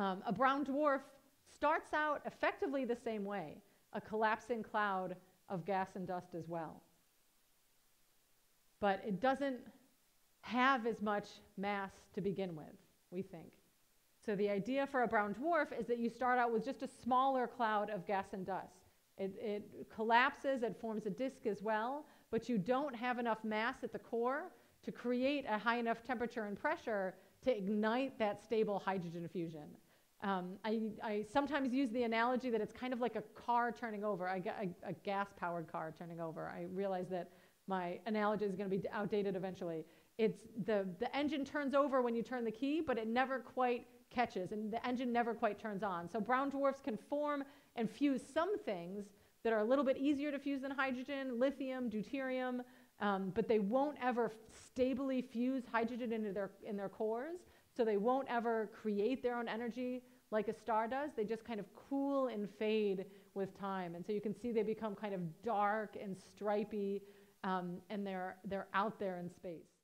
Um, a brown dwarf starts out effectively the same way, a collapsing cloud of gas and dust as well. But it doesn't have as much mass to begin with, we think. So the idea for a brown dwarf is that you start out with just a smaller cloud of gas and dust. It, it collapses, it forms a disk as well, but you don't have enough mass at the core to create a high enough temperature and pressure to ignite that stable hydrogen fusion. Um, I, I, sometimes use the analogy that it's kind of like a car turning over, a, a, a gas-powered car turning over. I realize that my analogy is going to be outdated eventually. It's the, the engine turns over when you turn the key, but it never quite catches, and the engine never quite turns on. So brown dwarfs can form and fuse some things that are a little bit easier to fuse than hydrogen, lithium, deuterium, um, but they won't ever stably fuse hydrogen into their, in their cores. So they won't ever create their own energy like a star does. They just kind of cool and fade with time. And so you can see they become kind of dark and stripy, um, and they're, they're out there in space.